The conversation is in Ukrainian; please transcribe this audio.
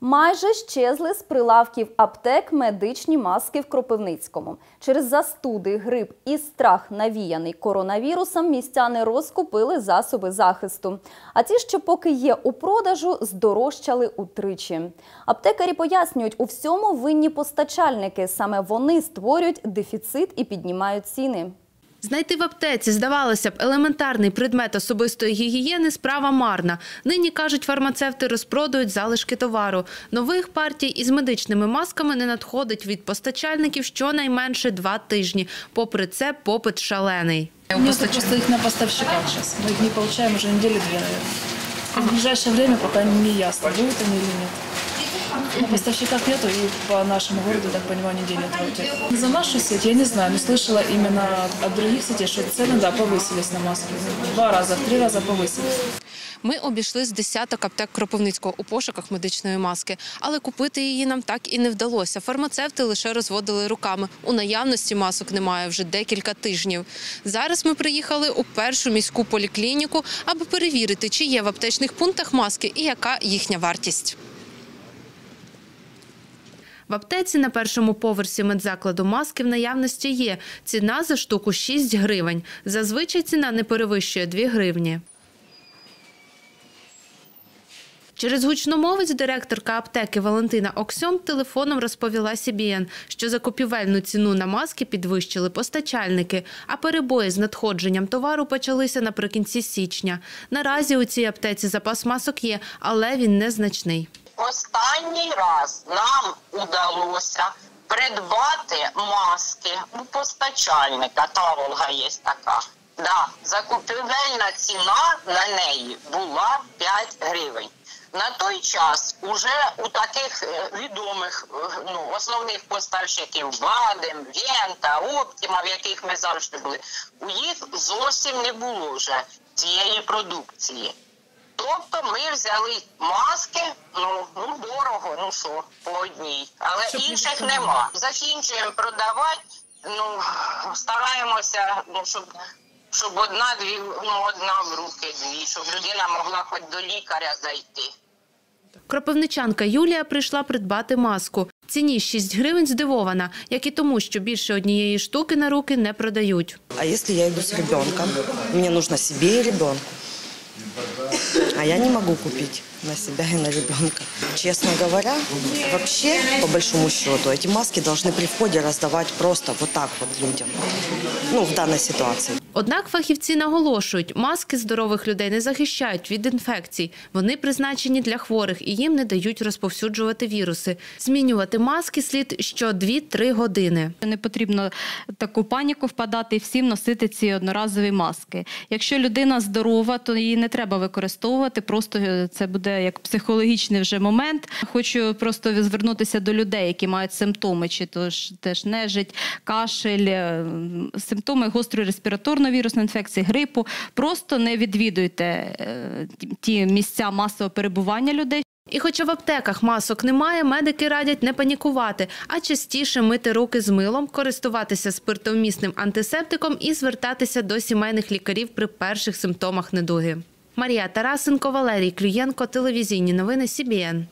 Майже щезли з прилавків аптек медичні маски в Кропивницькому. Через застуди, грип і страх, навіяний коронавірусом, містяни розкупили засоби захисту. А ті, що поки є у продажу, здорожчали утричі. Аптекарі пояснюють, у всьому винні постачальники. Саме вони створюють дефіцит і піднімають ціни. Знайти в аптеці, здавалося б, елементарний предмет особистої гігієни – справа марна. Нині, кажуть, фармацевти розпродають залишки товару. Нових партій із медичними масками не надходить від постачальників щонайменше два тижні. Попри це, попит шалений. Нет, просто их на поставщиках сейчас. Мы их не получаем уже недели две, наверное. В ближайшее время пока не ясно, будут они или нет. На поставщиках нету, и по нашему городу, так понимаю, недели две. За нашу сеть я не знаю, но слышала именно от других сетей, что цены, да, повысились на маски. В Два раза, в три раза повысились. Ми обійшли з десяток аптек Кропивницького у пошуках медичної маски, але купити її нам так і не вдалося. Фармацевти лише розводили руками. У наявності масок немає вже декілька тижнів. Зараз ми приїхали у першу міську поліклініку, аби перевірити, чи є в аптечних пунктах маски і яка їхня вартість. В аптеці на першому поверсі медзакладу маски в наявності є. Ціна за штуку 6 гривень. Зазвичай ціна не перевищує 2 гривні. Через гучномовець директорка аптеки Валентина Оксьом телефоном розповіла CBN, що закупівельну ціну на маски підвищили постачальники, а перебої з надходженням товару почалися наприкінці січня. Наразі у цій аптеці запас масок є, але він незначний. Останній раз нам удалося придбати маски у постачальника. Та Волга є така. Да, закупівельна ціна на неї була 5 гривень. На той час уже у таких е, відомих е, ну, основних поставщиків Вадим, Вента, Оптіма, в яких ми завжди були, у їх зовсім не було вже цієї продукції. Тобто ми взяли маски, ну, ну ну що, по одній, але інших нема. Закінчуємо продавати, ну стараємося, ну щоб, щоб одна-дві, ну одна в руки дві, щоб людина могла хоч до лікаря зайти. Кропивничанка Юлія прийшла придбати маску. Ціні 6 гривень здивована, як і тому, що більше однієї штуки на руки не продають. А если я иду с ребенком? Мне нужно себе и ребенку. Я не могу купить на себя и на ребенка. Честно говоря, вообще, по большому счету, эти маски должны при входе раздавать просто вот так вот людям. Ну, в данной ситуации. Однак фахівці наголошують, маски здорових людей не захищають від інфекцій. Вони призначені для хворих і їм не дають розповсюджувати віруси. Змінювати маски слід що 2-3 години. Не потрібно таку паніку впадати і всім носити ці одноразові маски. Якщо людина здорова, то її не треба використовувати. Просто е, це буде як психологічний вже момент. Хочу просто звернутися до людей, які мають симптоми, чи то ж теж нежить, кашель, е, симптоми гострої респіраторної вірусної інфекції, грипу. Просто не відвідуйте е, ті місця масового перебування людей. І хоча в аптеках масок немає, медики радять не панікувати, а частіше мити руки з милом, користуватися спиртовмісним антисептиком і звертатися до сімейних лікарів при перших симптомах недуги. Марія Тарасенко, Валерій Клюєнко, телевізійні новини СІБІН.